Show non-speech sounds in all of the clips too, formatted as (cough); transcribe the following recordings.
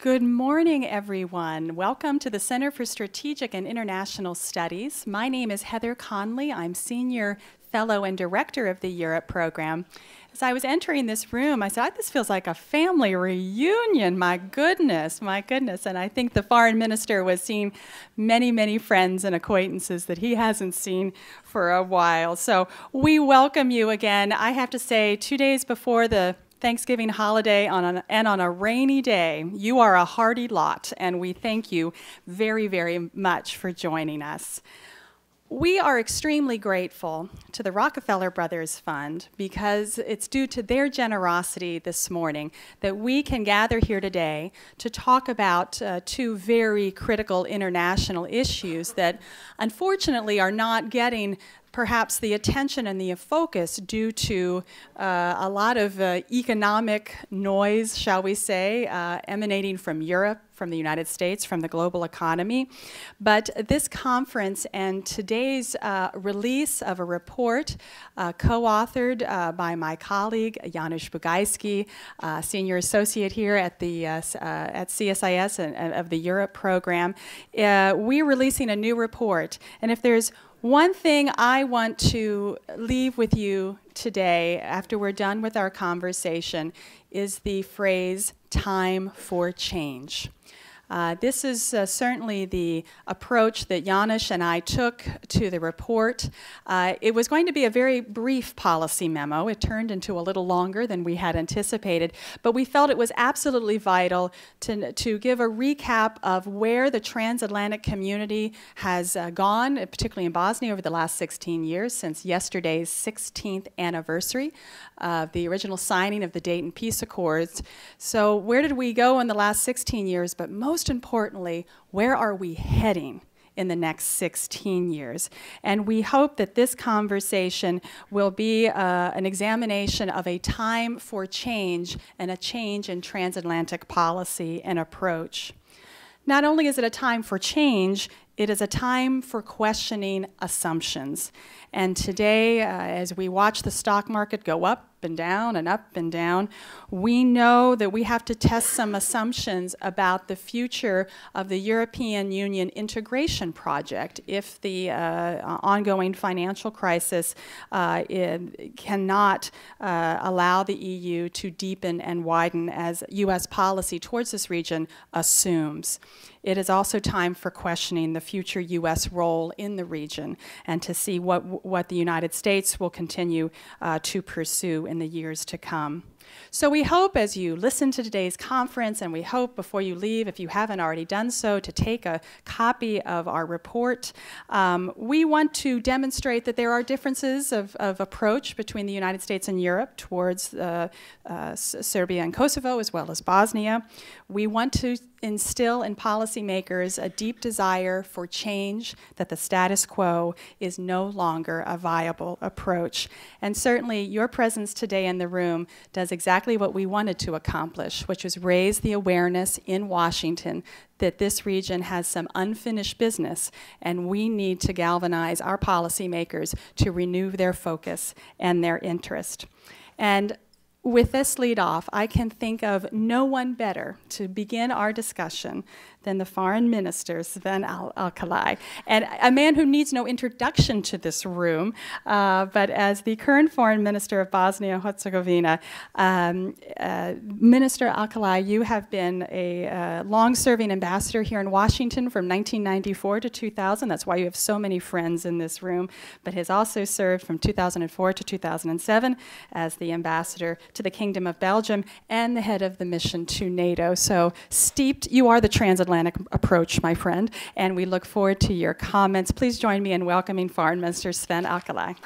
Good morning, everyone. Welcome to the Center for Strategic and International Studies. My name is Heather Conley. I'm Senior Fellow and Director of the Europe Program. As I was entering this room, I said, This feels like a family reunion. My goodness, my goodness. And I think the foreign minister was seeing many, many friends and acquaintances that he hasn't seen for a while. So we welcome you again. I have to say, two days before the Thanksgiving holiday on an, and on a rainy day. You are a hearty lot, and we thank you very, very much for joining us. We are extremely grateful to the Rockefeller Brothers Fund because it's due to their generosity this morning that we can gather here today to talk about uh, two very critical international issues that unfortunately are not getting perhaps the attention and the focus due to uh, a lot of uh, economic noise, shall we say, uh, emanating from Europe, from the United States, from the global economy. But this conference and today's uh, release of a report uh, co-authored uh, by my colleague Janusz Bugajski, senior associate here at the at CSIS and, and, of the Europe program, we're releasing a new report. And if there's one thing I want to leave with you today after we're done with our conversation is the phrase time for change. Uh, this is uh, certainly the approach that Janusz and I took to the report. Uh, it was going to be a very brief policy memo. It turned into a little longer than we had anticipated, but we felt it was absolutely vital to, to give a recap of where the transatlantic community has uh, gone, particularly in Bosnia, over the last 16 years, since yesterday's 16th anniversary of the original signing of the Dayton Peace Accords. So, where did we go in the last 16 years? But most most importantly, where are we heading? in the next 16 years. And we hope that this conversation will be uh, an examination of a time for change and a change in transatlantic policy and approach. Not only is it a time for change, it is a time for questioning assumptions. And today, uh, as we watch the stock market go up and down and up and down, we know that we have to test some assumptions about the future of the European Union integration project if the uh, ongoing financial crisis uh, cannot uh, allow the EU to deepen and widen as U.S. policy towards this region assumes. It is also time for questioning the future U.S. role in the region and to see what, what the United States will continue uh, to pursue in the years to come. So we hope as you listen to today's conference, and we hope before you leave, if you haven't already done so, to take a copy of our report. Um, we want to demonstrate that there are differences of, of, approach between the United States and Europe towards uh, uh, Serbia and Kosovo, as well as Bosnia. We want to instill in policymakers a deep desire for change, that the status quo is no longer a viable approach. And certainly your presence today in the room does exactly what we wanted to accomplish, which was raise the awareness in Washington that this region has some unfinished business and we need to galvanize our policymakers to renew their focus and their interest. And with this lead off, I can think of no one better to begin our discussion than the foreign minister, Sven Al and a man who needs no introduction to this room, uh, but as the current foreign minister of Bosnia and Herzegovina, um, uh, Minister Alkalaj, you have been a uh, long serving ambassador here in Washington from 1994 to 2000. That's why you have so many friends in this room, but has also served from 2004 to 2007 as the ambassador to the Kingdom of Belgium and the head of the mission to NATO. So, steeped, you are the transatlantic approach, my friend, and we look forward to your comments. Please join me in welcoming Foreign Minister Sven Alkalaj.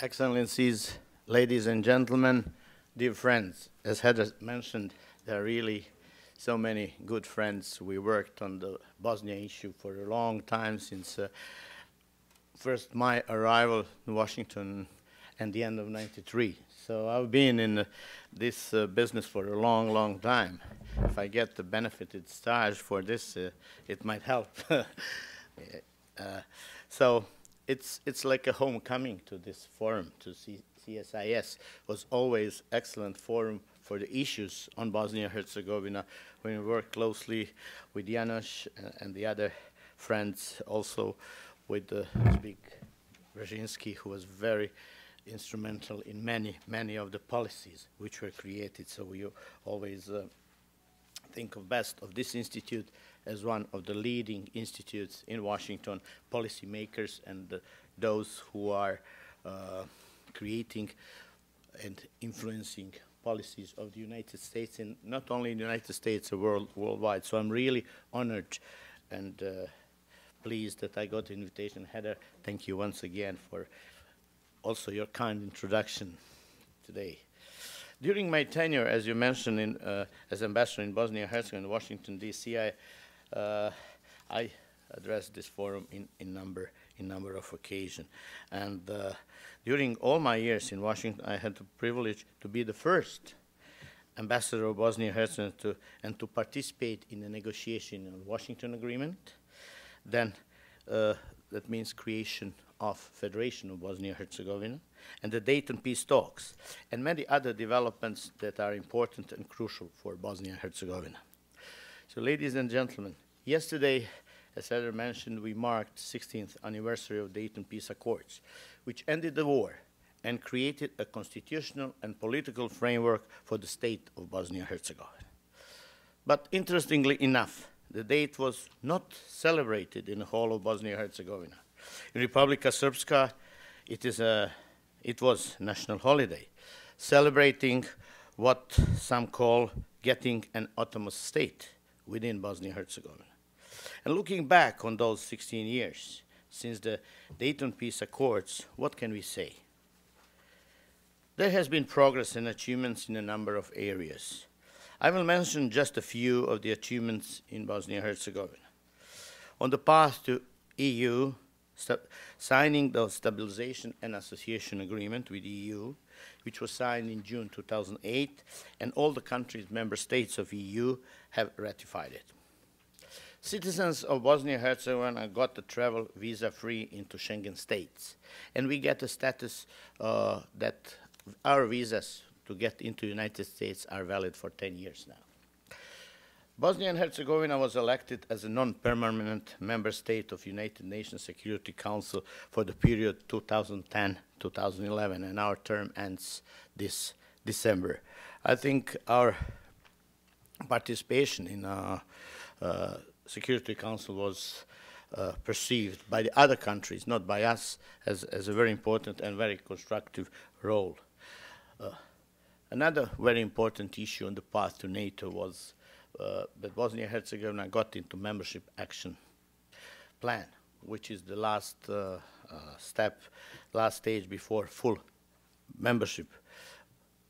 Excellencies, ladies and gentlemen, dear friends, as Heather mentioned, there are really so many good friends. We worked on the Bosnia issue for a long time since uh, first my arrival in Washington and the end of 93. So I've been in uh, this uh, business for a long, long time. If I get the benefited stage for this, uh, it might help. (laughs) Uh, so it's, it's like a homecoming to this forum, to C CSIS. was always excellent forum for the issues on Bosnia-Herzegovina when we work closely with Janos and the other friends, also with uh, Zbig Brzezinski, who was very instrumental in many, many of the policies which were created. So we always uh, think of best of this institute as one of the leading institutes in Washington, policymakers and those who are uh, creating and influencing policies of the United States, and not only in the United States, world, worldwide. So I'm really honored and uh, pleased that I got the invitation. Heather, thank you once again for also your kind introduction today. During my tenure, as you mentioned, in, uh, as ambassador in Bosnia-Herzegovina and Washington, D.C., I, uh, I addressed this forum in, in, number, in number of occasions. And uh, during all my years in Washington, I had the privilege to be the first ambassador of Bosnia-Herzegovina to, and to participate in the negotiation of the Washington Agreement. Then uh, that means creation of Federation of Bosnia-Herzegovina and the Dayton peace talks and many other developments that are important and crucial for Bosnia-Herzegovina. So ladies and gentlemen, yesterday, as Heather mentioned, we marked 16th anniversary of Dayton Peace Accords, which ended the war and created a constitutional and political framework for the state of Bosnia-Herzegovina. But interestingly enough, the date was not celebrated in the whole of Bosnia-Herzegovina. In Republika Srpska, it, is a, it was national holiday, celebrating what some call getting an autonomous state within Bosnia-Herzegovina. And looking back on those 16 years since the Dayton Peace Accords, what can we say? There has been progress and achievements in a number of areas. I will mention just a few of the achievements in Bosnia-Herzegovina. On the path to EU, signing the Stabilization and Association Agreement with the EU, which was signed in June 2008, and all the countries, member states of EU, have ratified it. Citizens of Bosnia-Herzegovina got to travel visa-free into Schengen states, and we get a status uh, that our visas to get into United States are valid for 10 years now. Bosnia and Herzegovina was elected as a non-permanent member state of United Nations Security Council for the period 2010-2011, and our term ends this December. I think our participation in uh, uh, Security Council was uh, perceived by the other countries, not by us, as, as a very important and very constructive role. Uh, another very important issue on the path to NATO was uh, that Bosnia-Herzegovina got into membership action plan, which is the last uh, uh, step, last stage before full membership.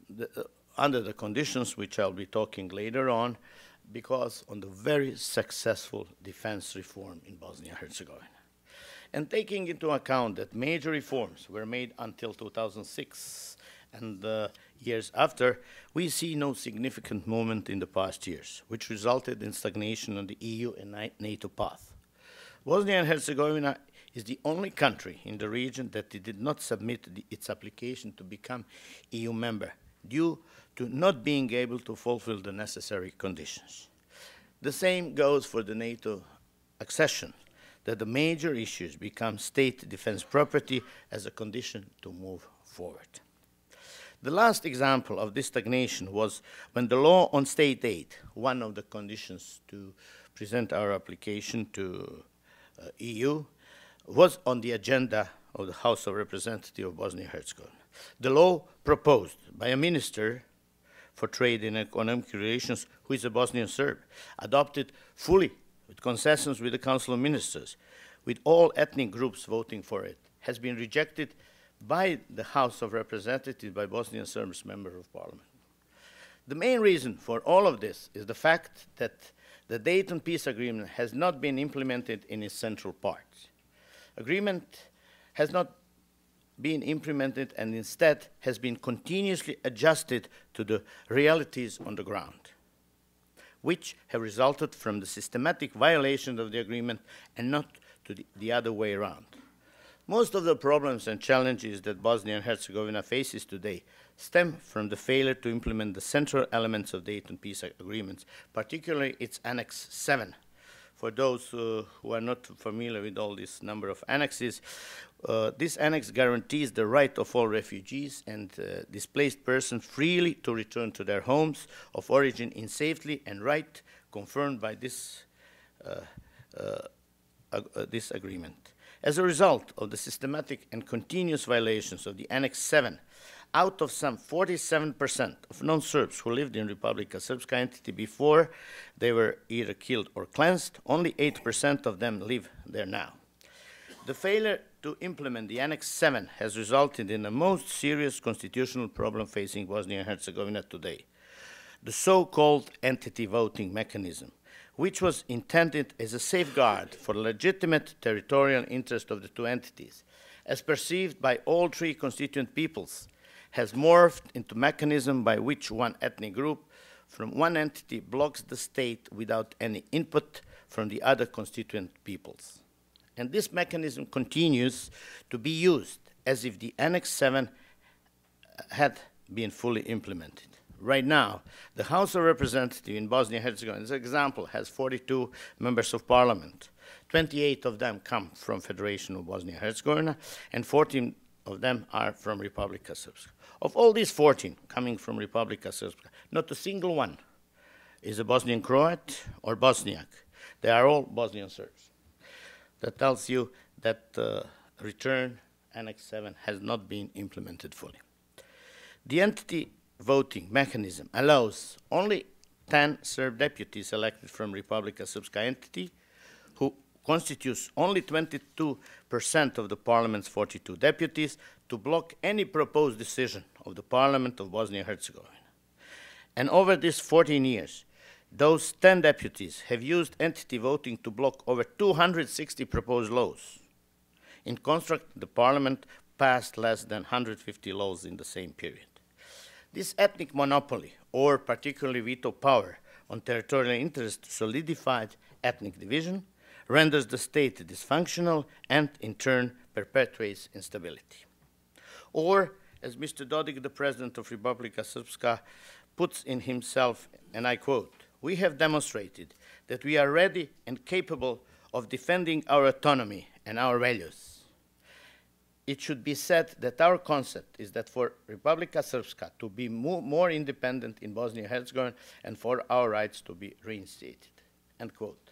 The, uh, under the conditions which I'll be talking later on, because on the very successful defense reform in Bosnia-Herzegovina. And taking into account that major reforms were made until 2006 and uh, years after, we see no significant movement in the past years, which resulted in stagnation on the EU and NATO path. Bosnia and Herzegovina is the only country in the region that did not submit the, its application to become EU member due to not being able to fulfill the necessary conditions. The same goes for the NATO accession, that the major issues become state defense property as a condition to move forward. The last example of this stagnation was when the law on state aid, one of the conditions to present our application to uh, EU, was on the agenda of the House of Representatives of Bosnia-Herzegovina. The law proposed by a minister for trade and economic relations, who is a Bosnian Serb, adopted fully with consensus with the Council of Ministers, with all ethnic groups voting for it, has been rejected by the House of Representatives, by Bosnian Serbs member of parliament. The main reason for all of this is the fact that the Dayton Peace Agreement has not been implemented in its central parts. Agreement has not been implemented and instead has been continuously adjusted to the realities on the ground, which have resulted from the systematic violation of the agreement and not to the, the other way around. Most of the problems and challenges that Bosnia and Herzegovina faces today stem from the failure to implement the central elements of the Dayton Peace Agreements, particularly its Annex 7. For those uh, who are not familiar with all this number of annexes, uh, this annex guarantees the right of all refugees and uh, displaced persons freely to return to their homes of origin in safety and right confirmed by this, uh, uh, uh, this agreement. As a result of the systematic and continuous violations of the Annex 7, out of some 47% of non-Serbs who lived in Republika Srpska entity before they were either killed or cleansed, only 8% of them live there now. The failure to implement the Annex 7 has resulted in the most serious constitutional problem facing Bosnia and Herzegovina today, the so-called entity voting mechanism, which was intended as a safeguard for the legitimate territorial interest of the two entities, as perceived by all three constituent peoples, has morphed into mechanism by which one ethnic group from one entity blocks the state without any input from the other constituent peoples. And this mechanism continues to be used as if the Annex 7 uh, had been fully implemented. Right now, the House of Representatives in Bosnia-Herzegovina, as an example, has 42 members of parliament. 28 of them come from Federation of Bosnia-Herzegovina, and 14 of them are from Republika Srpska. Of all these 14 coming from Republika Srpska, not a single one is a Bosnian Croat or Bosniak. They are all Bosnian Serbs. That tells you that uh, return Annex 7 has not been implemented fully. The entity voting mechanism allows only 10 Serb deputies elected from Republika Srpska entity constitutes only 22% of the parliament's 42 deputies to block any proposed decision of the parliament of Bosnia and Herzegovina. And over these 14 years, those 10 deputies have used entity voting to block over 260 proposed laws. In construct, the parliament passed less than 150 laws in the same period. This ethnic monopoly, or particularly veto power on territorial interest, solidified ethnic division, renders the state dysfunctional, and in turn perpetuates instability. Or, as Mr. Dodik, the president of Republika Srpska, puts in himself, and I quote, we have demonstrated that we are ready and capable of defending our autonomy and our values it should be said that our concept is that for Republika Srpska to be mo more independent in Bosnia and Herzegovina and for our rights to be reinstated, end quote.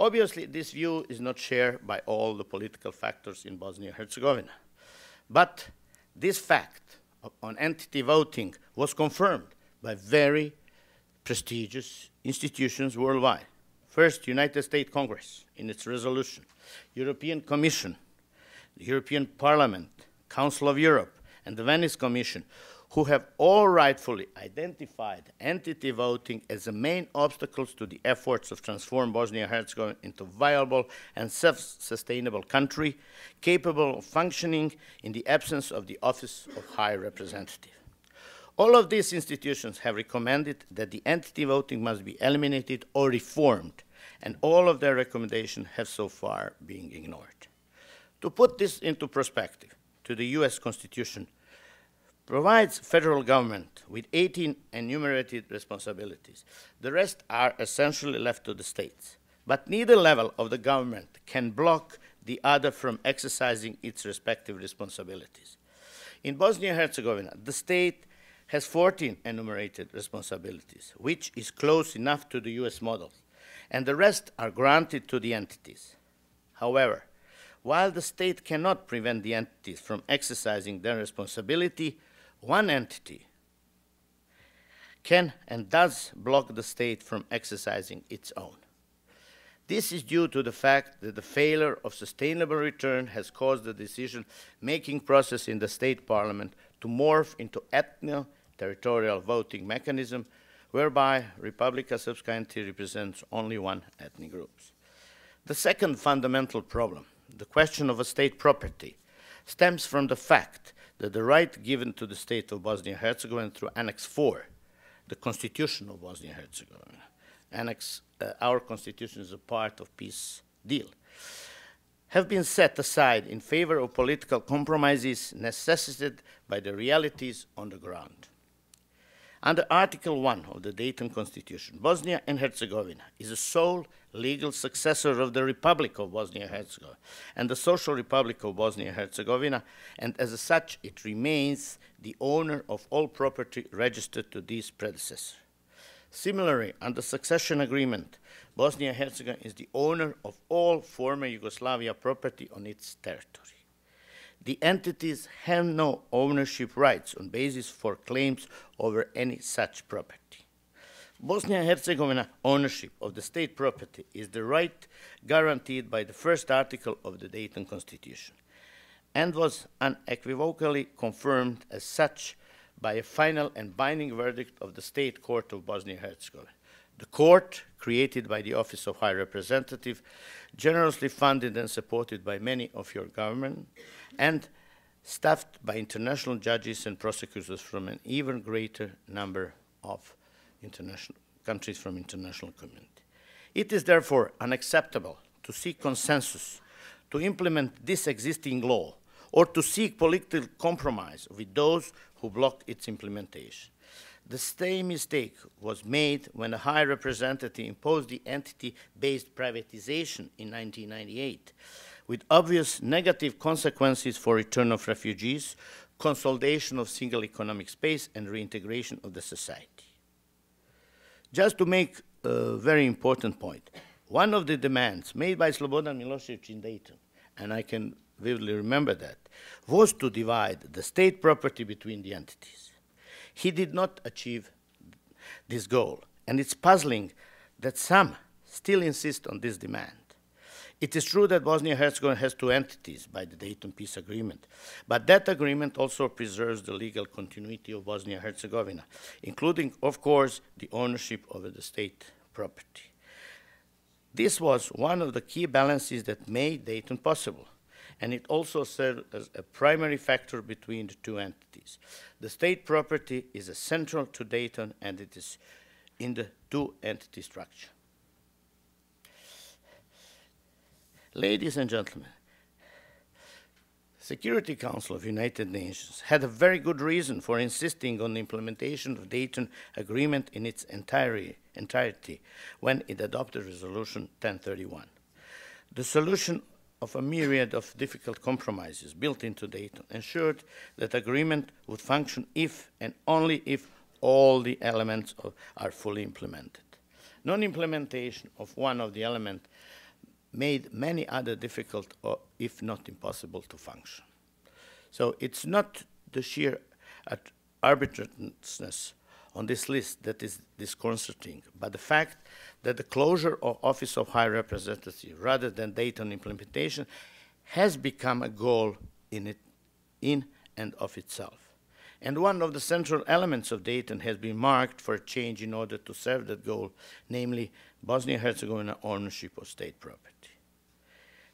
Obviously, this view is not shared by all the political factors in Bosnia-Herzegovina. But this fact on entity voting was confirmed by very prestigious institutions worldwide. First, United States Congress in its resolution, European Commission the European Parliament, Council of Europe, and the Venice Commission, who have all rightfully identified entity voting as the main obstacles to the efforts of transform Bosnia-Herzegovina into a viable and self-sustainable country, capable of functioning in the absence of the Office of High Representative. All of these institutions have recommended that the entity voting must be eliminated or reformed, and all of their recommendations have so far been ignored. To put this into perspective, to the US Constitution provides federal government with 18 enumerated responsibilities. The rest are essentially left to the states. But neither level of the government can block the other from exercising its respective responsibilities. In Bosnia-Herzegovina, the state has 14 enumerated responsibilities, which is close enough to the US model, and the rest are granted to the entities. However, while the state cannot prevent the entities from exercising their responsibility, one entity can and does block the state from exercising its own. This is due to the fact that the failure of sustainable return has caused the decision-making process in the state parliament to morph into ethno-territorial voting mechanism whereby Republika Srpska represents only one ethnic group. The second fundamental problem the question of a state property, stems from the fact that the right given to the state of Bosnia-Herzegovina through Annex 4, the Constitution of Bosnia-Herzegovina, Annex, uh, our Constitution is a part of peace deal, have been set aside in favor of political compromises necessitated by the realities on the ground. Under Article 1 of the Dayton Constitution, Bosnia and Herzegovina is the sole legal successor of the Republic of Bosnia and Herzegovina and the Social Republic of Bosnia and Herzegovina, and as such, it remains the owner of all property registered to these predecessors. Similarly, under succession agreement, Bosnia and Herzegovina is the owner of all former Yugoslavia property on its territory the entities have no ownership rights on basis for claims over any such property. Bosnia and Herzegovina ownership of the state property is the right guaranteed by the first article of the Dayton Constitution and was unequivocally confirmed as such by a final and binding verdict of the State Court of Bosnia and Herzegovina. The court, created by the Office of High Representative, generously funded and supported by many of your government, and staffed by international judges and prosecutors from an even greater number of international countries from international community. It is therefore unacceptable to seek consensus to implement this existing law or to seek political compromise with those who block its implementation. The same mistake was made when the High Representative imposed the entity-based privatization in 1998 with obvious negative consequences for return of refugees, consolidation of single economic space, and reintegration of the society. Just to make a very important point, one of the demands made by Slobodan Milosevic in Dayton, and I can vividly remember that, was to divide the state property between the entities. He did not achieve this goal, and it's puzzling that some still insist on this demand. It is true that Bosnia-Herzegovina has two entities by the Dayton Peace Agreement, but that agreement also preserves the legal continuity of Bosnia-Herzegovina, including, of course, the ownership over the state property. This was one of the key balances that made Dayton possible, and it also serves as a primary factor between the two entities. The state property is central to Dayton, and it is in the two-entity structure. Ladies and gentlemen, Security Council of United Nations had a very good reason for insisting on the implementation of Dayton Agreement in its entirety, entirety when it adopted Resolution 1031. The solution of a myriad of difficult compromises built into Dayton ensured that agreement would function if and only if all the elements of, are fully implemented. Non-implementation of one of the elements made many other difficult or if not impossible to function. So it's not the sheer arbitrariness on this list that is disconcerting, but the fact that the closure of Office of High Representative rather than Dayton implementation has become a goal in, it, in and of itself. And one of the central elements of Dayton has been marked for a change in order to serve that goal, namely Bosnia-Herzegovina ownership of state property.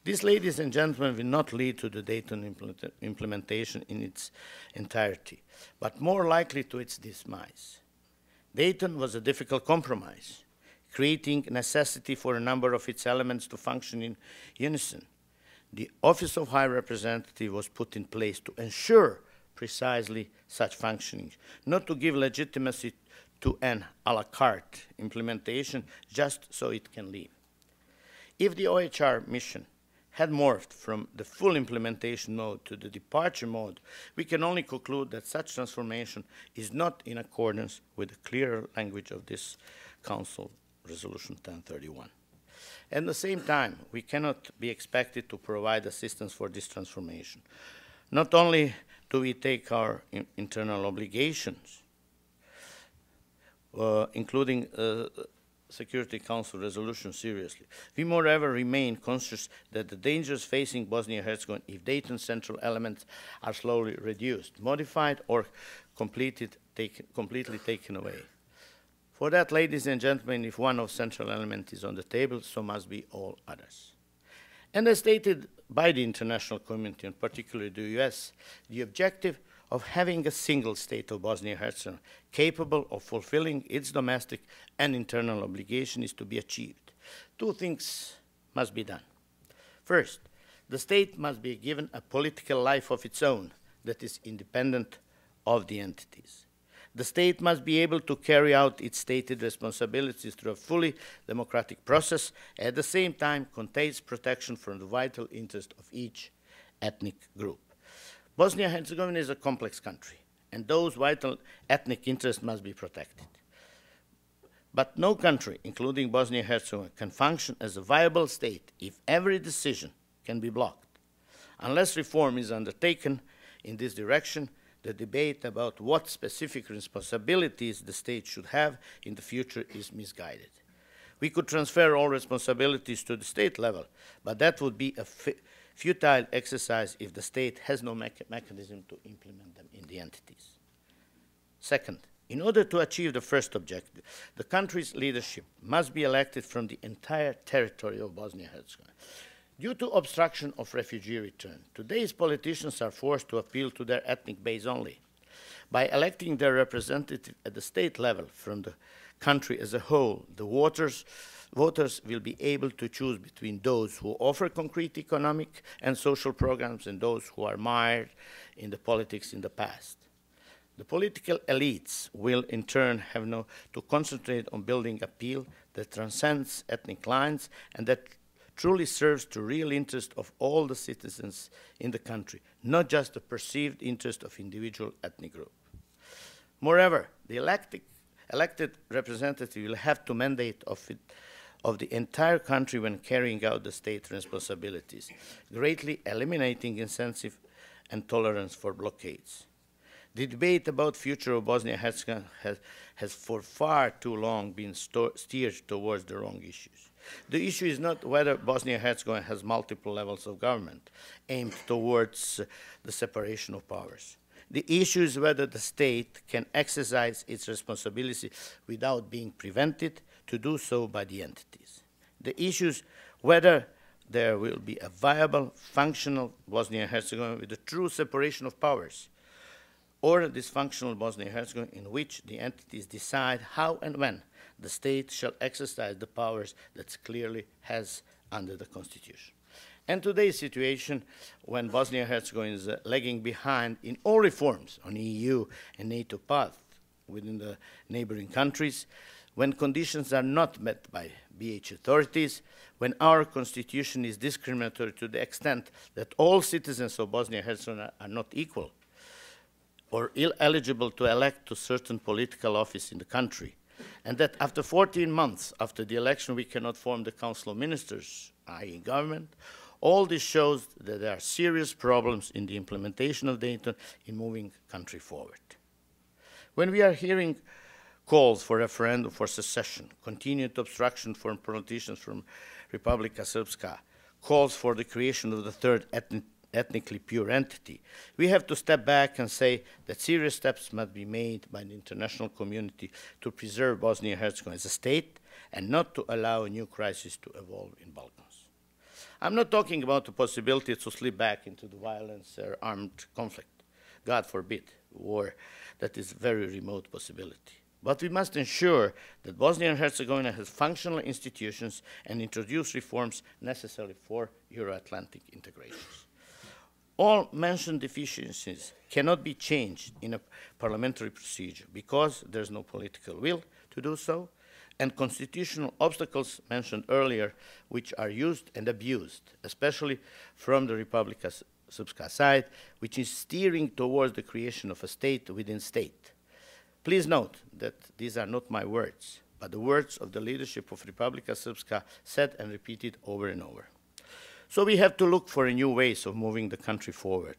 This, ladies and gentlemen, will not lead to the Dayton implement implementation in its entirety, but more likely to its demise. Dayton was a difficult compromise, creating necessity for a number of its elements to function in unison. The Office of High Representative was put in place to ensure precisely such functioning, not to give legitimacy to an a la carte implementation just so it can live. If the OHR mission had morphed from the full implementation mode to the departure mode, we can only conclude that such transformation is not in accordance with the clear language of this Council Resolution 1031. At the same time, we cannot be expected to provide assistance for this transformation. Not only do we take our in internal obligations, uh, including uh, Security Council resolution seriously. We moreover remain conscious that the dangers facing Bosnia-Herzegovina if Dayton central elements are slowly reduced, modified or completed, take, completely taken away. For that, ladies and gentlemen, if one of central elements is on the table, so must be all others. And as stated by the international community, and particularly the US, the objective of having a single state of Bosnia-Herzegovina capable of fulfilling its domestic and internal obligation is to be achieved. Two things must be done. First, the state must be given a political life of its own that is independent of the entities. The state must be able to carry out its stated responsibilities through a fully democratic process, at the same time contains protection from the vital interest of each ethnic group. Bosnia-Herzegovina is a complex country, and those vital ethnic interests must be protected. But no country, including Bosnia-Herzegovina, can function as a viable state if every decision can be blocked. Unless reform is undertaken in this direction, the debate about what specific responsibilities the state should have in the future is misguided. We could transfer all responsibilities to the state level, but that would be a futile exercise if the state has no mechanism to implement them in the entities. Second, in order to achieve the first objective, the country's leadership must be elected from the entire territory of Bosnia-Herzegovina. Due to obstruction of refugee return, today's politicians are forced to appeal to their ethnic base only. By electing their representative at the state level from the country as a whole, the voters, voters will be able to choose between those who offer concrete economic and social programs and those who are mired in the politics in the past. The political elites will in turn have no, to concentrate on building appeal that transcends ethnic lines and that truly serves the real interest of all the citizens in the country, not just the perceived interest of individual ethnic group. Moreover, the elected, elected representative will have to mandate of, it, of the entire country when carrying out the state responsibilities, greatly eliminating incentive and tolerance for blockades. The debate about future of Bosnia-Herzegovina has, has for far too long been steered towards the wrong issues. The issue is not whether Bosnia-Herzegovina has multiple levels of government aimed towards uh, the separation of powers. The issue is whether the state can exercise its responsibility without being prevented to do so by the entities. The issue is whether there will be a viable, functional Bosnia-Herzegovina with a true separation of powers, or a dysfunctional Bosnia-Herzegovina in which the entities decide how and when the state shall exercise the powers that clearly has under the Constitution. And today's situation, when Bosnia-Herzegovina is uh, lagging behind in all reforms on EU and NATO path within the neighboring countries, when conditions are not met by BH authorities, when our constitution is discriminatory to the extent that all citizens of Bosnia and Herzegovina are not equal or eligible to elect to certain political office in the country, and that after 14 months after the election we cannot form the Council of Ministers, i.e. government, all this shows that there are serious problems in the implementation of Dayton in moving country forward. When we are hearing calls for referendum for secession, continued obstruction from politicians from Republika Srpska, calls for the creation of the third ethnic ethnically pure entity. We have to step back and say that serious steps must be made by the international community to preserve Bosnia and Herzegovina as a state and not to allow a new crisis to evolve in Balkans. I'm not talking about the possibility to slip back into the violence or armed conflict. God forbid, war. That is a very remote possibility. But we must ensure that Bosnia and Herzegovina has functional institutions and introduce reforms necessary for Euro-Atlantic integrations. All mentioned deficiencies cannot be changed in a parliamentary procedure because there's no political will to do so, and constitutional obstacles mentioned earlier, which are used and abused, especially from the Republika Srpska side, which is steering towards the creation of a state within state. Please note that these are not my words, but the words of the leadership of Republika Srpska said and repeated over and over. So we have to look for new ways of moving the country forward.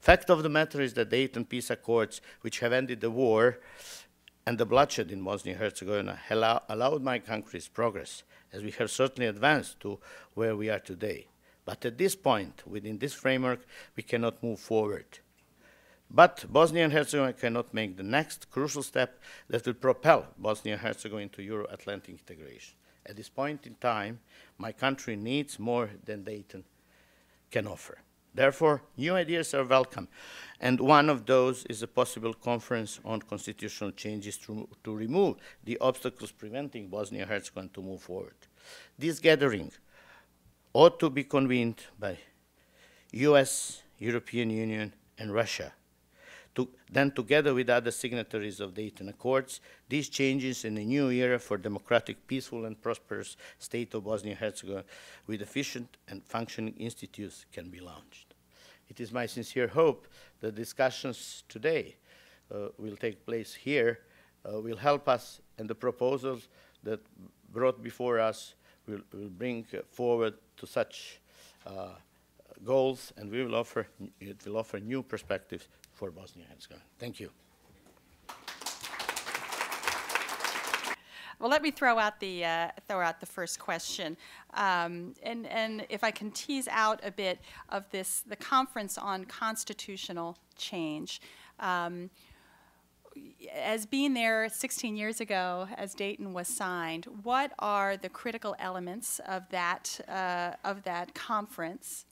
Fact of the matter is that the Dayton peace accords, which have ended the war and the bloodshed in Bosnia-Herzegovina, allow, allowed my country's progress, as we have certainly advanced to where we are today. But at this point, within this framework, we cannot move forward. But Bosnia and Herzegovina cannot make the next crucial step that will propel Bosnia and Herzegovina into Euro-Atlantic integration. At this point in time, my country needs more than Dayton can offer. Therefore, new ideas are welcome, and one of those is a possible conference on constitutional changes to, to remove the obstacles preventing Bosnia and Herzegovina to move forward. This gathering ought to be convened by US, European Union, and Russia. To, then, together with other signatories of the Dayton Accords, these changes in a new era for democratic, peaceful, and prosperous state of Bosnia-Herzegovina with efficient and functioning institutes can be launched. It is my sincere hope that discussions today uh, will take place here uh, will help us and the proposals that brought before us will, will bring forward to such uh, goals, and we will offer, it will offer new perspectives for Bosnia-Herzegovina. Thank you. Well, let me throw out the uh, throw out the first question, um, and and if I can tease out a bit of this, the conference on constitutional change. Um, as being there 16 years ago, as Dayton was signed, what are the critical elements of that uh, of that conference?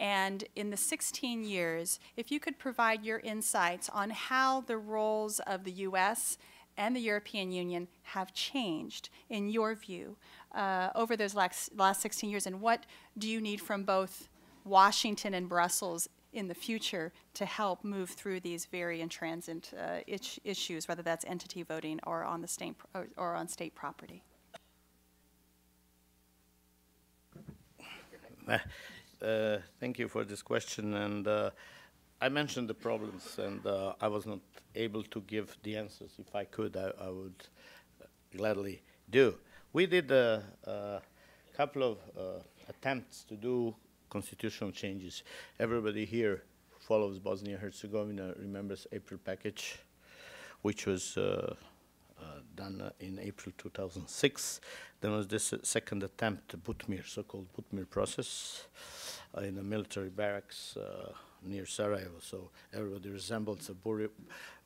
And in the 16 years, if you could provide your insights on how the roles of the U.S. and the European Union have changed, in your view, uh, over those last, last 16 years, and what do you need from both Washington and Brussels in the future to help move through these very intransigent uh, issues, whether that's entity voting or on the state or on state property? (laughs) Uh, thank you for this question. And uh, I mentioned the problems, and uh, I was not able to give the answers. If I could, I, I would gladly do. We did a, a couple of uh, attempts to do constitutional changes. Everybody here who follows Bosnia-Herzegovina remembers April package, which was uh, uh, done uh, in April 2006. There was this second attempt, Butmir, so-called Butmir process, in a military barracks near Sarajevo. So everybody resembles a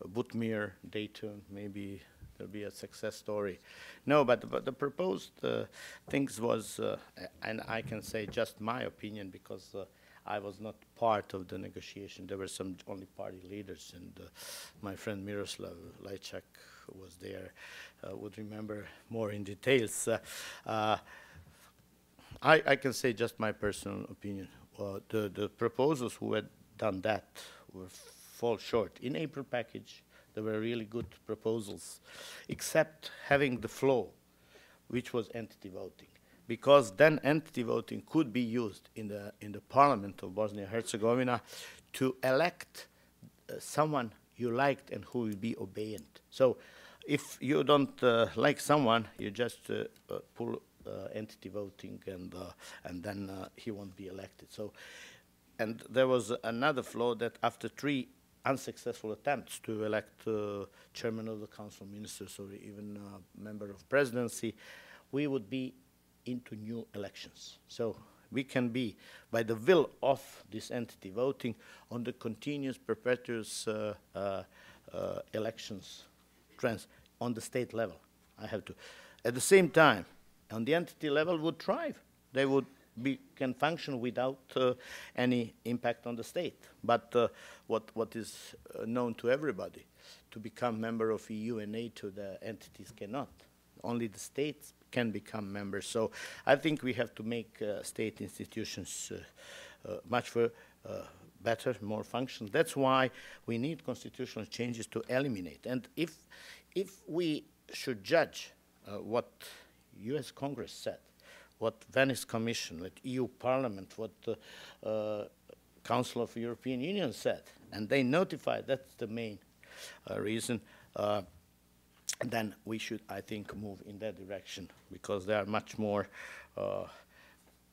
Butmir, Dayton, maybe there'll be a success story. No, but, but the proposed uh, things was, uh, and I can say just my opinion because uh, I was not part of the negotiation. There were some only party leaders, and uh, my friend Miroslav Lajčák was there, uh, would remember more in details. Uh, I, I, can say just my personal opinion. The, the proposals who had done that were fall short. In April package, there were really good proposals, except having the flow, which was entity voting because then entity voting could be used in the, in the parliament of Bosnia-Herzegovina to elect uh, someone you liked and who will be obedient. So if you don't uh, like someone, you just uh, uh pull uh, entity voting and, uh, and then he won't be elected. So, and there was another flaw that after three unsuccessful attempts to elect chairman of the council ministers or even member of presidency, we would be into new elections. So we can be, by the will of this entity voting, on the continuous, perpetuous uh, uh, uh, elections trends on the state level. I have to. At the same time, on the entity level would thrive. They would be, can function without uh, any impact on the state. But uh, what, what is uh, known to everybody, to become member of EU and NATO, the entities cannot. Only the states can become members. So I think we have to make uh, state institutions uh, uh, much for, better, more functional. That's why we need constitutional changes to eliminate. And if, if we should judge what U.S. Congress said, what Venice Commission, what EU Parliament, what the uh, Council of European Union said, and they notified that's the main uh, reason. Uh, then we should, I think, move in that direction because there are much more uh,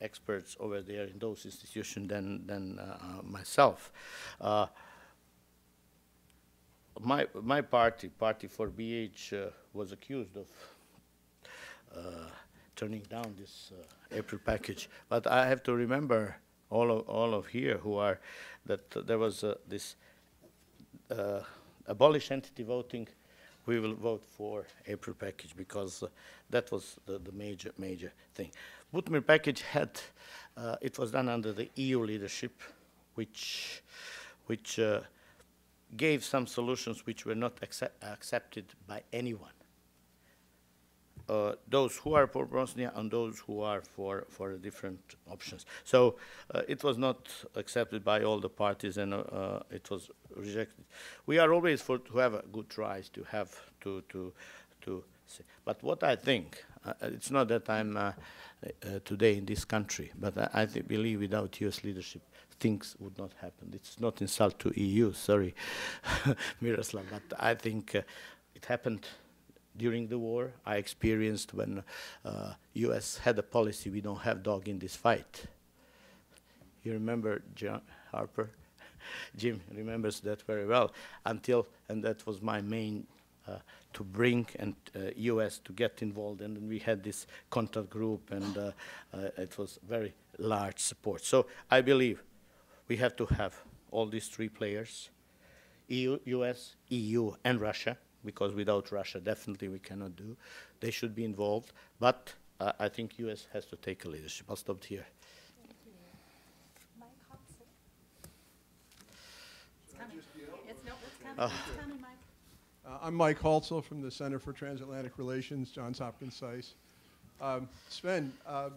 experts over there in those institutions than, than uh, myself. Uh, my, my party, Party for BH, uh, was accused of uh, turning down this uh, April package. But I have to remember all of, all of here who are, that there was this abolish entity voting we will vote for April package because uh, that was the, the, major, major thing. Butmir package had uh, it was done under the EU leadership, which, which uh, gave some solutions which were not accept accepted by anyone. Uh, those who are for Bosnia and those who are for, for different options. So uh, it was not accepted by all the parties and uh, it was rejected. We are always for to have a good tries to have to, to, to say. But what I think, uh, it's not that I'm uh, uh, today in this country, but I, I believe without US leadership, things would not happen. It's not insult to EU, sorry, (laughs) Miroslav, but I think it happened during the war. I experienced when uh, U.S. had a policy, we don't have dog in this fight. You remember John Harper? (laughs) Jim remembers that very well. Until, and that was my main, uh, to bring and uh, U.S. to get involved, and we had this contact group, and uh, uh, it was very large support. So I believe we have to have all these three players, EU, U.S., EU, and Russia, because without Russia, definitely we cannot do. They should be involved, but uh, I think U.S. has to take a leadership. I'll stop here. I'm Mike Haltzel from the Center for Transatlantic Relations, Johns Hopkins SAIS. Um, Sven, uh,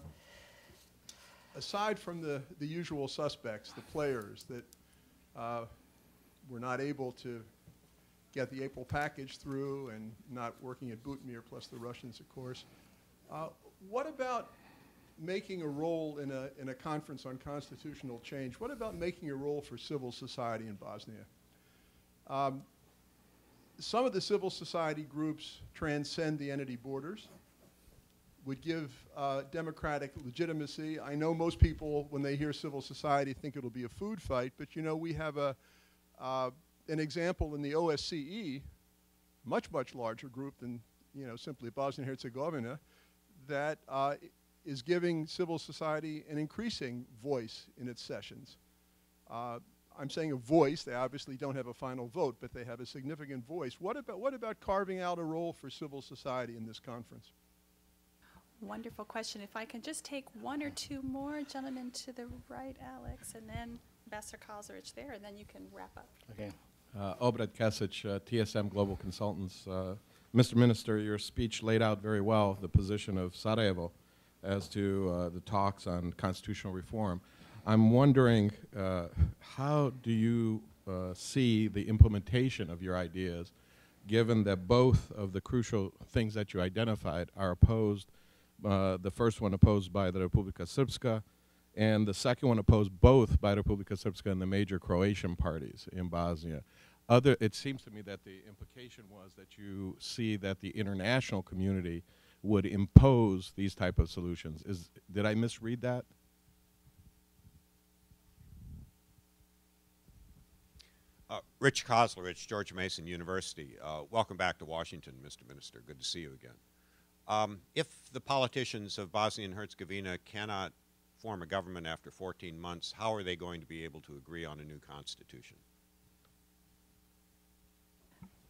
aside from the, the usual suspects, the players that uh, were not able to get the April package through and not working at Butimir, plus the Russians, of course. Uh, what about making a role in a, in a conference on constitutional change? What about making a role for civil society in Bosnia? Um, some of the civil society groups transcend the entity borders, would give uh, democratic legitimacy. I know most people, when they hear civil society, think it'll be a food fight, but you know, we have a, uh, an example in the OSCE, much, much larger group than you know, simply Bosnia-Herzegovina, that uh, is giving civil society an increasing voice in its sessions. Uh, I'm saying a voice. They obviously don't have a final vote, but they have a significant voice. What about, what about carving out a role for civil society in this conference? Wonderful question. If I can just take one or two more, gentlemen to the right, Alex, and then Ambassador Kauzlarich there, and then you can wrap up. Okay. Uh, Obrad Kesic, uh, TSM Global Consultants. Uh, Mr. Minister, your speech laid out very well the position of Sarajevo as to uh, the talks on constitutional reform. I'm wondering uh, how do you uh, see the implementation of your ideas, given that both of the crucial things that you identified are opposed, the first one opposed by the Republika Srpska, and the second one opposed both by the Republika Srpska and the major Croatian parties in Bosnia. Other, it seems to me that the implication was that you see that the international community would impose these type of solutions. Is, did I misread that? Uh, Rich Kauzlarich, George Mason University. Uh, welcome back to Washington, Mr. Minister. Good to see you again. Um, if the politicians of Bosnia and Herzegovina cannot form a government after 14 months, how are they going to be able to agree on a new constitution?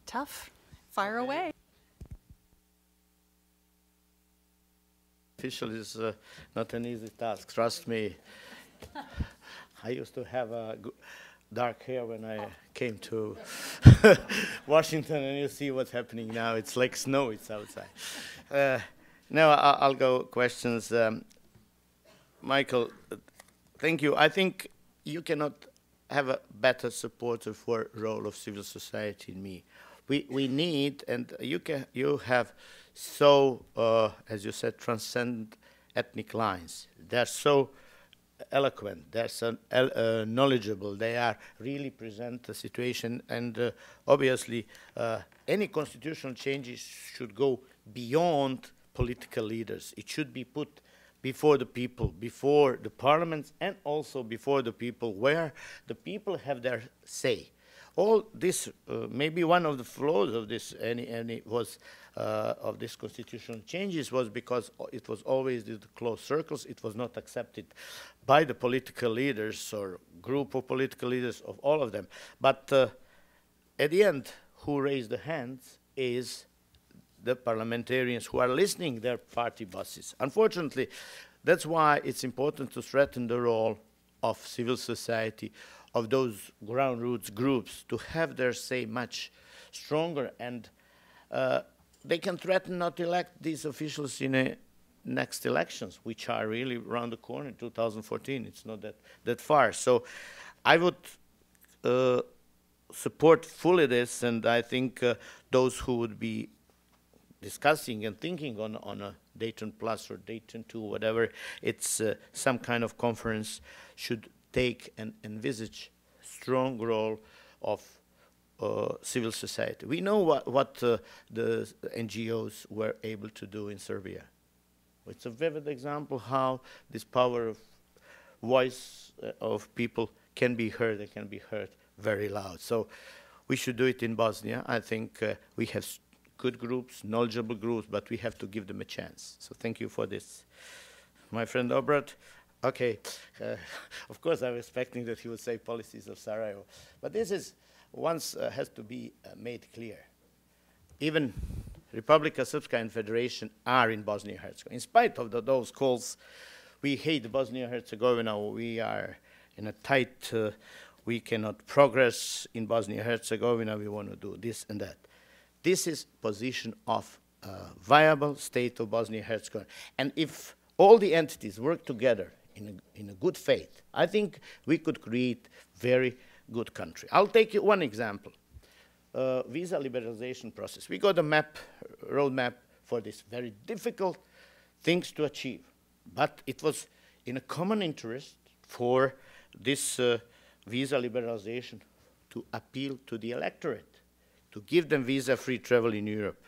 Tough. Fire away. Official is uh, not an easy task, trust me. (laughs) I used to have a dark hair when I came to (laughs) Washington, and you see what's happening now. It's like snow, it's outside. Uh, now I'll, go questions. Um, Michael, thank you. I think you cannot have a better supporter for role of civil society in me. We, we need, and you, can, you have so, uh, as you said, transcend ethnic lines. They're so eloquent, they're so uh, knowledgeable, they are really present the situation, and uh, obviously uh, any constitutional changes should go beyond political leaders. It should be put before the people, before the parliaments, and also before the people, where the people have their say. All this, uh, maybe one of the flaws of this, any, any was uh, of this constitutional changes was because it was always in closed circles. It was not accepted by the political leaders or group of political leaders of all of them. But uh, at the end, who raised the hands is the parliamentarians who are listening their party bosses. Unfortunately, That's why it's important to strengthen the role of civil society, of those ground roots groups, to have their say much stronger, and uh, they can threaten not to elect these officials in a next elections, which are really around the corner in 2014. It's not that, that far. So I would uh, support fully this, and I think uh, those who would be discussing and thinking on, on a Dayton Plus or Dayton 2, whatever, it's uh, some kind of conference should take and envisage strong role of uh, civil society. We know what, what uh, the NGOs were able to do in Serbia. It's a vivid example how this power of voice uh, of people can be heard and can be heard very loud. So we should do it in Bosnia. I think uh, we have good groups, knowledgeable groups, but we have to give them a chance. So thank you for this. My friend Obrad, okay, uh, (laughs) of course I was expecting that he would say policies of Sarajevo, but this is once uh, has to be uh, made clear. Even Republika Srpska and Federation are in Bosnia-Herzegovina. In spite of the, those calls, we hate Bosnia-Herzegovina, we are in a tight, uh, we cannot progress in Bosnia-Herzegovina, we want to do this and that. This is position of a viable state of Bosnia-Herzegovina. And if all the entities work together in a, in a good faith, I think we could create very good country. I'll take you one example uh, visa liberalization process. We got a map, roadmap for this very difficult things to achieve. But it was in a common interest for this uh, visa liberalization to appeal to the electorate, to give them visa-free travel in Europe.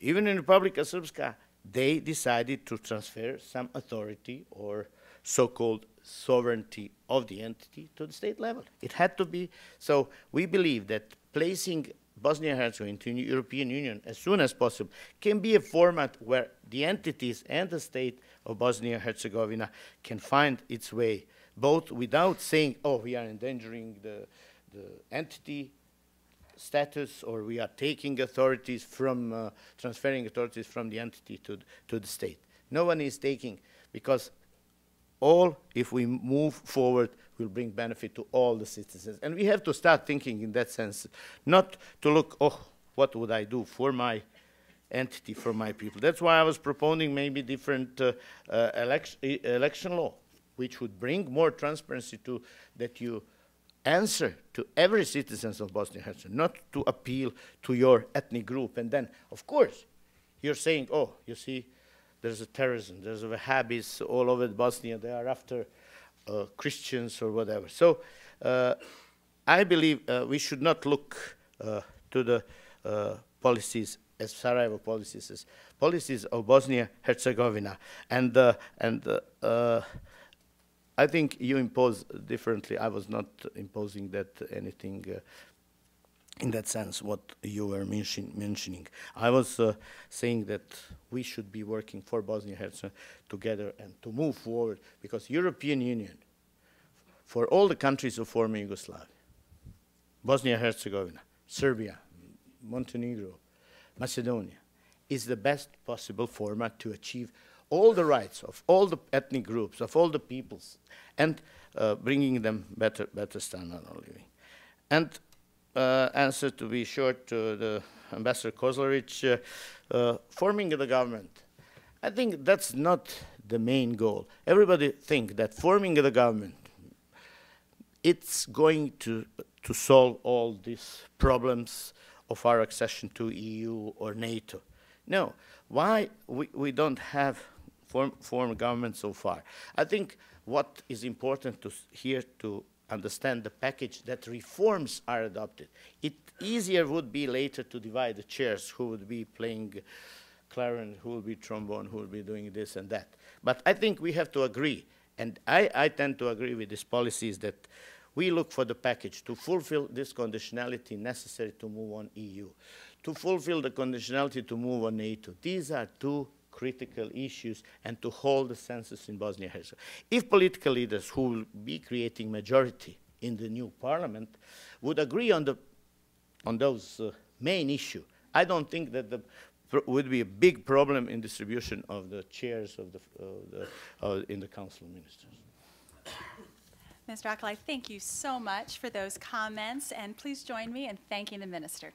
Even in Republika Srpska, they decided to transfer some authority or so-called sovereignty of the entity to the state level. It had to be. So we believe that placing Bosnia-Herzegovina into the European Union as soon as possible can be a format where the entities and the state of Bosnia-Herzegovina can find its way, both without saying, oh, we are endangering the, the entity status or we are taking authorities from, uh, transferring authorities from the entity to, to the state. No one is taking, because all, if we move forward, will bring benefit to all the citizens. And we have to start thinking in that sense, not to look, oh, what would I do for my entity, for my people. That's why I was proposing maybe different uh, uh, election, election law, which would bring more transparency to that you answer to every citizen of Bosnia-Herzegovina, not to appeal to your ethnic group. And then, of course, you're saying, oh, you see, there's a terrorism, there's a Wahhabis all over Bosnia, they are after uh, Christians or whatever. So uh, I believe uh, we should not look uh, to the uh, policies as Sarajevo policies, as policies of Bosnia-Herzegovina. And, uh, and I think you impose differently. I was not imposing that anything in that sense, what you were mention, mentioning. I was uh, saying that we should be working for Bosnia-Herzegovina together and to move forward because European Union, for all the countries of former Yugoslavia, Bosnia-Herzegovina, Serbia, Montenegro, Macedonia, is the best possible format to achieve all the rights of all the ethnic groups, of all the peoples, and uh, bringing them better, better standard of living. And uh, answer to be short to the Ambassador Kozlovic, uh, uh, forming the government. I think that's not the main goal. Everybody think that forming the government, it's going to, to solve all these problems of our accession to EU or NATO. No, why we, we don't have form, form government so far? I think what is important to here to understand the package that reforms are adopted. It easier would be later to divide the chairs, who would be playing clarinet, who will be trombone, who will be doing this and that. But I think we have to agree, and I, I tend to agree with these policies that we look for the package to fulfill this conditionality necessary to move on EU, to fulfill the conditionality to move on NATO. These are two critical issues and to hold the census in Bosnia-Herzegovina. If political leaders who will be creating majority in the new parliament would agree on, the, on those uh, main issues, I don't think that there would be a big problem in distribution of the chairs of the, of the uh, in the council of ministers. Mr. Alkalaj, thank you so much for those comments, and please join me in thanking the minister.